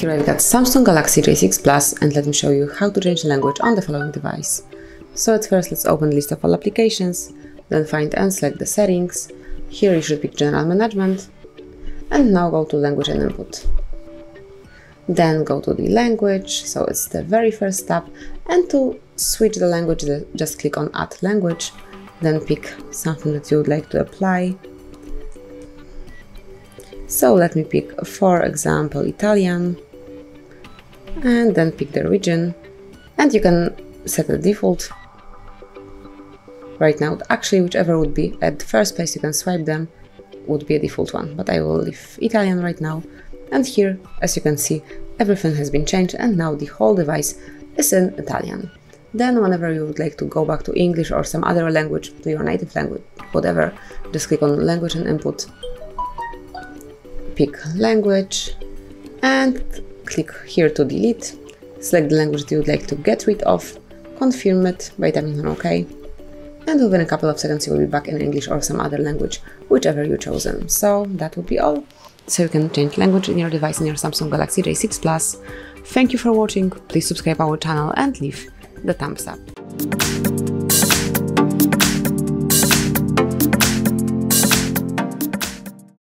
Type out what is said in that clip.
Here I've got Samsung Galaxy J6 Plus and let me show you how to change language on the following device. So at first let's open the list of all applications, then find and select the settings. Here you should pick General Management and now go to Language and Input. Then go to the language, so it's the very first tab and to switch the language just click on Add Language, then pick something that you would like to apply. So let me pick for example Italian and then pick the region. And you can set a default right now. Actually whichever would be at the first place you can swipe them would be a default one. But I will leave Italian right now. And here as you can see everything has been changed and now the whole device is in Italian. Then whenever you would like to go back to English or some other language to your native language whatever just click on language and input pick language and click here to delete, select the language that you would like to get rid of, confirm it by tapping on OK, and within a couple of seconds you will be back in English or some other language, whichever you chosen. So that would be all. So you can change language in your device in your Samsung Galaxy J6 Plus. Thank you for watching, please subscribe our channel and leave the thumbs up.